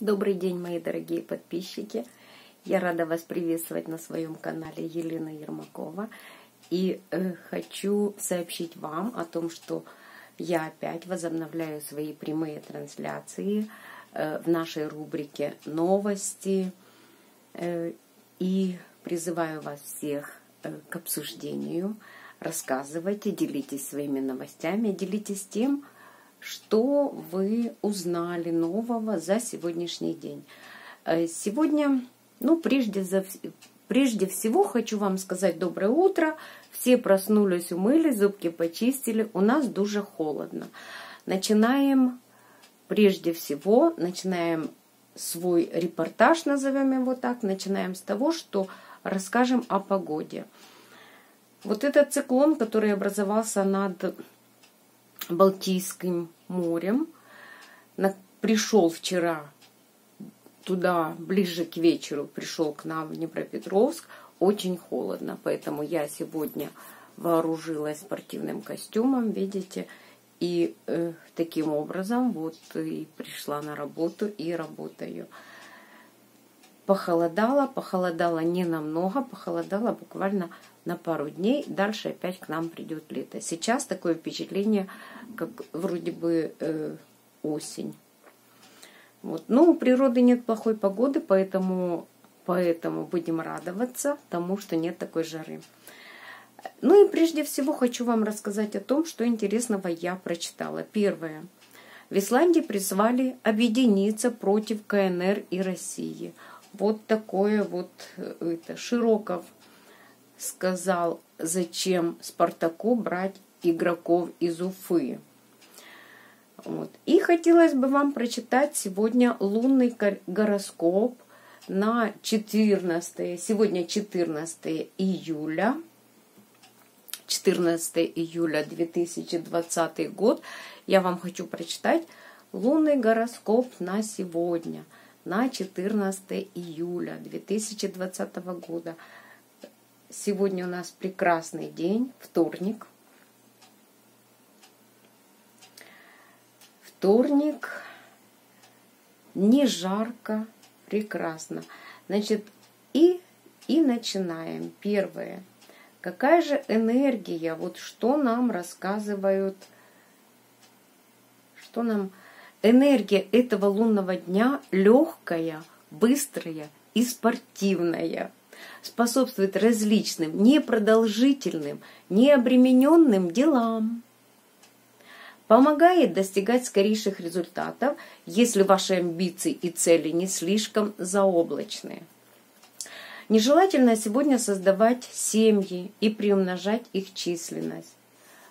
Добрый день, мои дорогие подписчики. Я рада вас приветствовать на своем канале Елена Ермакова. И э, хочу сообщить вам о том, что я опять возобновляю свои прямые трансляции э, в нашей рубрике «Новости». Э, и призываю вас всех э, к обсуждению. Рассказывайте, делитесь своими новостями, делитесь тем, что вы узнали нового за сегодняшний день. Э, сегодня, ну, прежде, за, прежде всего хочу вам сказать доброе утро. Все проснулись, умыли, зубки почистили. У нас дуже холодно. Начинаем, прежде всего, начинаем свой репортаж, назовем его так, начинаем с того, что расскажем о погоде. Вот этот циклон, который образовался над Балтийским морем. На, пришел вчера туда, ближе к вечеру, пришел к нам в Днепропетровск. Очень холодно, поэтому я сегодня вооружилась спортивным костюмом, видите, и э, таким образом вот и пришла на работу и работаю. Похолодало, похолодало не намного, похолодало буквально на пару дней, дальше опять к нам придет лето. Сейчас такое впечатление, как вроде бы э, осень. Вот. Но у природы нет плохой погоды, поэтому, поэтому будем радоваться тому, что нет такой жары. Ну и прежде всего хочу вам рассказать о том, что интересного я прочитала. Первое. В Исландии призвали объединиться против КНР и России. Вот такое вот э, это, Широков сказал, зачем Спартаку брать игроков из Уфы. Вот. И хотелось бы вам прочитать сегодня лунный гороскоп на 14, сегодня 14 июля, 14 июля 2020 год. Я вам хочу прочитать лунный гороскоп на сегодня, на 14 июля 2020 года. Сегодня у нас прекрасный день, вторник. Вторник, не жарко, прекрасно. Значит, и, и начинаем. Первое. Какая же энергия, вот что нам рассказывают, что нам... Энергия этого лунного дня легкая, быстрая и спортивная способствует различным непродолжительным, необремененным делам. Помогает достигать скорейших результатов, если ваши амбиции и цели не слишком заоблачные. Нежелательно сегодня создавать семьи и приумножать их численность.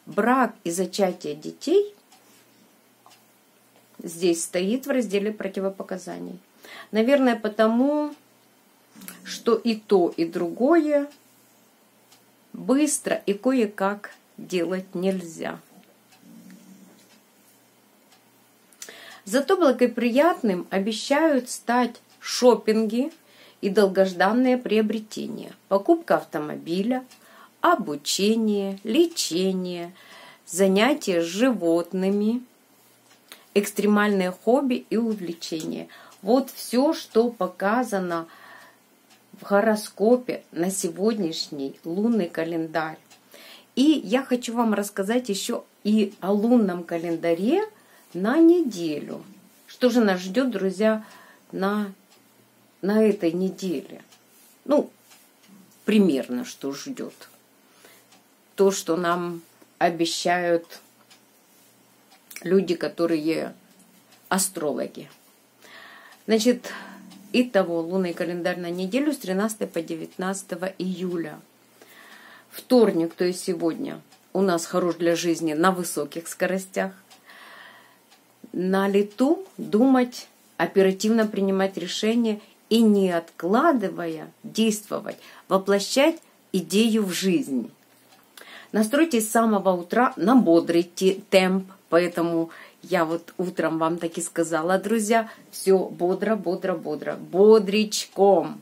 Брак и зачатие детей здесь стоит в разделе противопоказаний. Наверное, потому что и то, и другое быстро и кое-как делать нельзя. Зато благоприятным обещают стать шопинги и долгожданные приобретения, покупка автомобиля, обучение, лечение, занятия с животными, экстремальные хобби и увлечения. Вот все, что показано – в гороскопе на сегодняшний лунный календарь. И я хочу вам рассказать еще и о лунном календаре на неделю. Что же нас ждет, друзья, на, на этой неделе? Ну, примерно что ждет. То, что нам обещают люди, которые астрологи. Значит, Итого, лунный календарь на неделю с 13 по 19 июля. Вторник, то есть сегодня, у нас хорош для жизни на высоких скоростях. На лету думать, оперативно принимать решения и не откладывая действовать, воплощать идею в жизнь. Настройтесь с самого утра на бодрый темп, поэтому я вот утром вам таки сказала, друзья, все бодро, бодро, бодро, бодричком.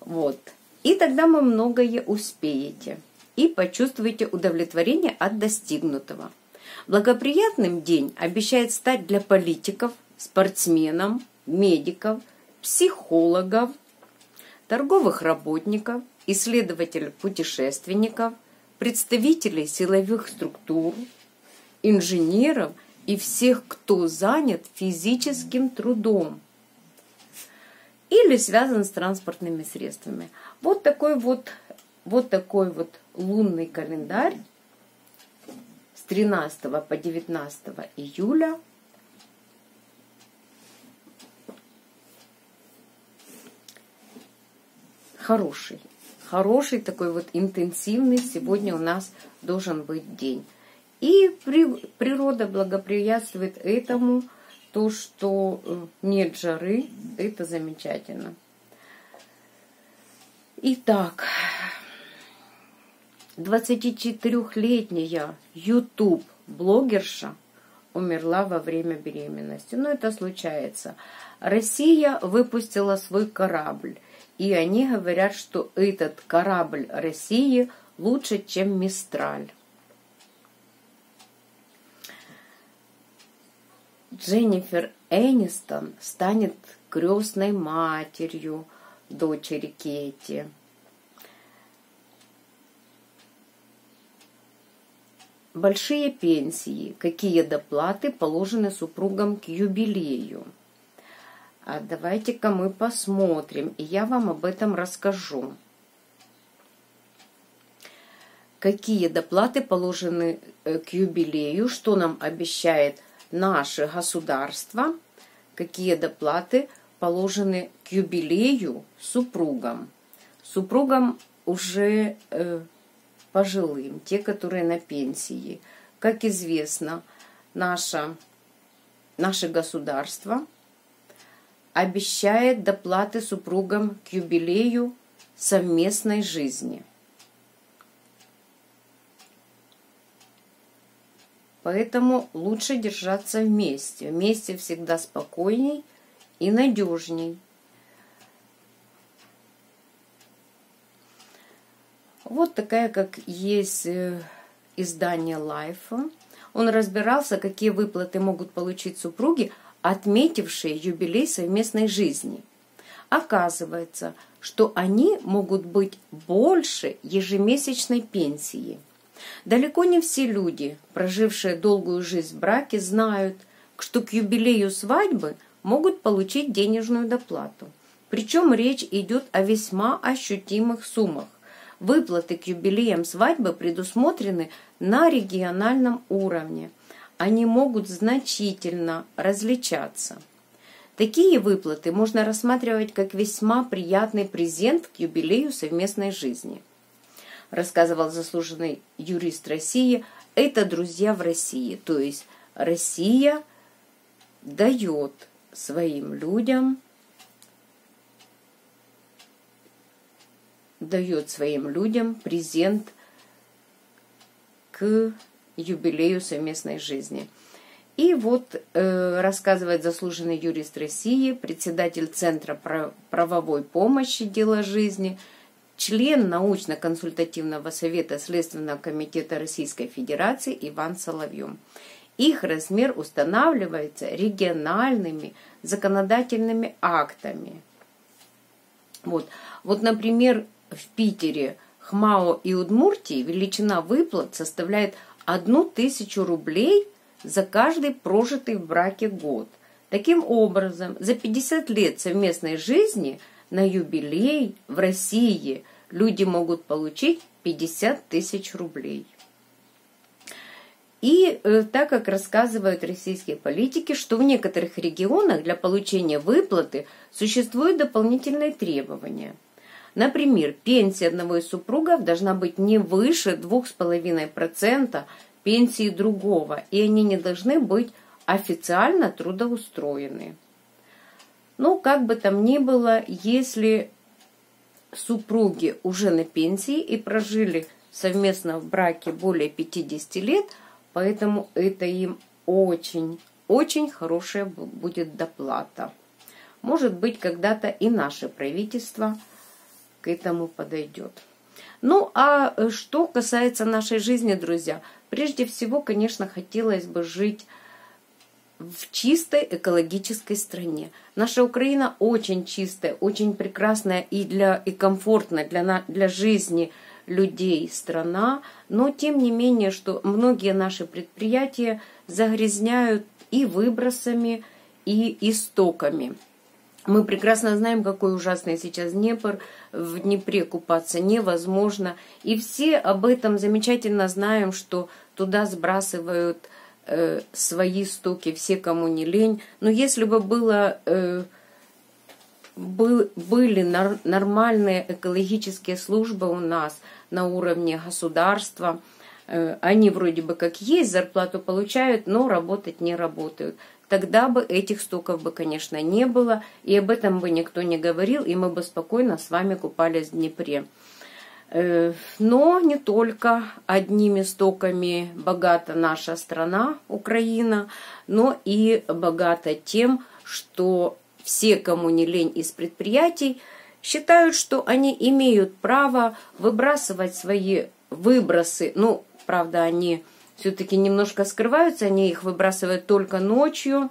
Вот. И тогда вы многое успеете и почувствуете удовлетворение от достигнутого. Благоприятным день обещает стать для политиков, спортсменам, медиков, психологов, торговых работников, исследователей-путешественников, представителей силовых структур, инженеров и всех, кто занят физическим трудом или связан с транспортными средствами. Вот такой вот, вот такой вот лунный календарь с 13 по 19 июля хороший. Хороший такой вот интенсивный сегодня у нас должен быть день. И при, природа благоприятствует этому, то, что э, нет жары, это замечательно. Итак, 24-летняя YouTube-блогерша умерла во время беременности. Но это случается. Россия выпустила свой корабль. И они говорят, что этот корабль России лучше, чем Мистраль. Дженнифер Энистон станет крестной матерью дочери Кетти. Большие пенсии, какие доплаты положены супругам к юбилею. А давайте-ка мы посмотрим, и я вам об этом расскажу. Какие доплаты положены э, к юбилею, что нам обещает наше государство, какие доплаты положены к юбилею супругам. Супругам уже э, пожилым, те, которые на пенсии. Как известно, наше, наше государство обещает доплаты супругам к юбилею совместной жизни. Поэтому лучше держаться вместе. Вместе всегда спокойней и надежней. Вот такая, как есть э, издание Life. Он разбирался, какие выплаты могут получить супруги, отметившие юбилей совместной жизни. Оказывается, что они могут быть больше ежемесячной пенсии. Далеко не все люди, прожившие долгую жизнь в браке, знают, что к юбилею свадьбы могут получить денежную доплату. Причем речь идет о весьма ощутимых суммах. Выплаты к юбилеям свадьбы предусмотрены на региональном уровне – они могут значительно различаться. Такие выплаты можно рассматривать как весьма приятный презент к юбилею совместной жизни. Рассказывал заслуженный юрист России, это друзья в России, то есть Россия дает своим людям дает своим людям презент к юбилею совместной жизни. И вот э, рассказывает заслуженный юрист России, председатель Центра правовой помощи «Дело жизни», член научно-консультативного совета Следственного комитета Российской Федерации Иван Соловьев. Их размер устанавливается региональными законодательными актами. Вот, вот например, в Питере, Хмао и Удмуртии величина выплат составляет одну тысячу рублей за каждый прожитый в браке год. Таким образом, за 50 лет совместной жизни на юбилей в России люди могут получить 50 тысяч рублей. И э, так как рассказывают российские политики, что в некоторых регионах для получения выплаты существуют дополнительные требования – Например, пенсия одного из супругов должна быть не выше 2,5% пенсии другого, и они не должны быть официально трудоустроены. Ну, как бы там ни было, если супруги уже на пенсии и прожили совместно в браке более 50 лет, поэтому это им очень, очень хорошая будет доплата. Может быть, когда-то и наше правительство – к этому подойдет. Ну, а э, что касается нашей жизни, друзья, прежде всего, конечно, хотелось бы жить в чистой экологической стране. Наша Украина очень чистая, очень прекрасная и, для, и комфортная для, для жизни людей страна, но тем не менее, что многие наши предприятия загрязняют и выбросами, и истоками. Мы прекрасно знаем, какой ужасный сейчас Днепр. В Днепре купаться невозможно. И все об этом замечательно знаем, что туда сбрасывают э, свои стоки, все, кому не лень. Но если бы было, э, был, были нар, нормальные экологические службы у нас на уровне государства, э, они вроде бы как есть, зарплату получают, но работать не работают тогда бы этих стоков бы, конечно, не было, и об этом бы никто не говорил, и мы бы спокойно с вами купались в Днепре. Э, но не только одними стоками богата наша страна, Украина, но и богата тем, что все, кому не лень из предприятий, считают, что они имеют право выбрасывать свои выбросы. Ну, правда, они все-таки немножко скрываются, они их выбрасывают только ночью,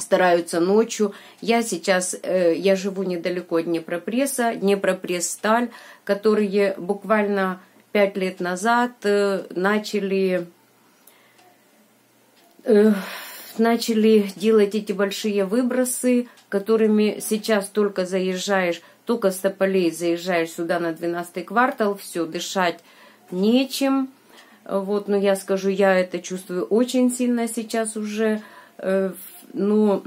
стараются ночью. Я сейчас, э, я живу недалеко от Днепропресса, Днепропресс-Сталь, которые буквально пять лет назад э, начали, э, начали делать эти большие выбросы, которыми сейчас только заезжаешь, только с Тополей заезжаешь сюда на 12 квартал, все, дышать нечем вот, но я скажу, я это чувствую очень сильно сейчас уже. Э, но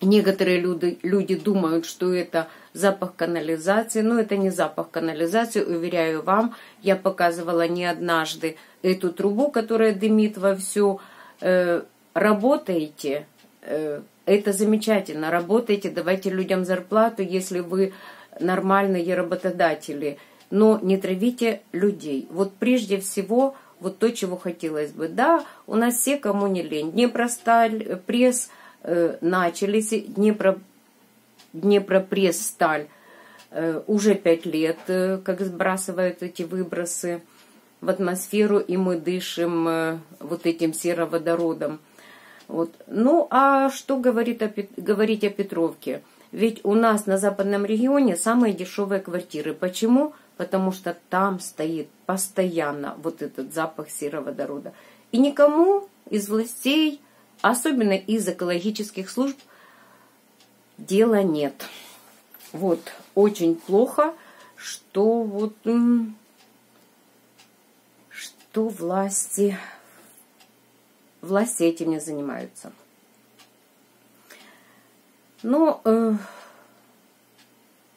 некоторые люди, люди думают, что это запах канализации. Но это не запах канализации, уверяю вам. Я показывала не однажды эту трубу, которая дымит во всю. Э, работаете, э, это замечательно. Работаете, давайте людям зарплату, если вы нормальные работодатели – но не травите людей. Вот прежде всего, вот то, чего хотелось бы. Да, у нас все, кому не лень. Днепросталь, пресс э, начались, Днепро, Днепропресс сталь э, уже пять лет, э, как сбрасывают эти выбросы в атмосферу, и мы дышим э, вот этим сероводородом. Вот. Ну, а что говорит о, говорить о Петровке? Ведь у нас на западном регионе самые дешевые квартиры. Почему? Потому что там стоит постоянно вот этот запах сероводорода. И никому из властей, особенно из экологических служб, дела нет. Вот, очень плохо, что вот, что власти, власти этим не занимаются. Но э,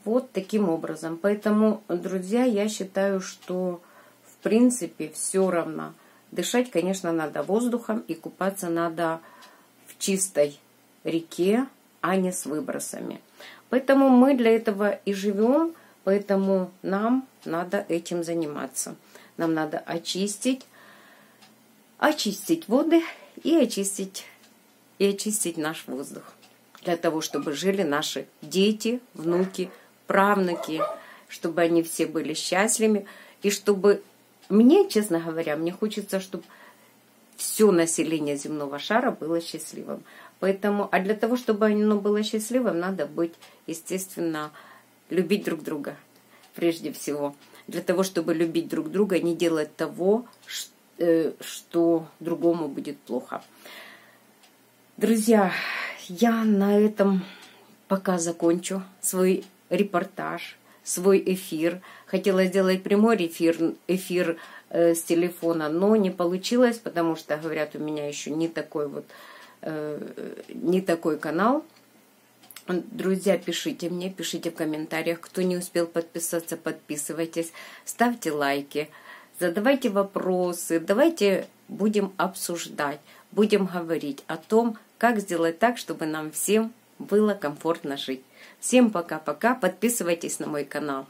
вот таким образом. Поэтому, друзья, я считаю, что в принципе все равно. Дышать, конечно, надо воздухом и купаться надо в чистой реке, а не с выбросами. Поэтому мы для этого и живем, поэтому нам надо этим заниматься. Нам надо очистить, очистить воды и очистить, и очистить наш воздух. Для того, чтобы жили наши дети, внуки, правнуки, чтобы они все были счастливы, и чтобы мне, честно говоря, мне хочется, чтобы все население земного шара было счастливым. Поэтому, а для того, чтобы оно было счастливым, надо быть, естественно, любить друг друга прежде всего. Для того, чтобы любить друг друга, не делать того, э, что другому будет плохо. Друзья, я на этом пока закончу свой репортаж, свой эфир. Хотела сделать прямой эфир, эфир э, с телефона, но не получилось, потому что, говорят, у меня еще не такой вот, э, не такой канал. Друзья, пишите мне, пишите в комментариях. Кто не успел подписаться, подписывайтесь, ставьте лайки, задавайте вопросы. Давайте будем обсуждать, будем говорить о том, как сделать так, чтобы нам всем было комфортно жить. Всем пока-пока. Подписывайтесь на мой канал.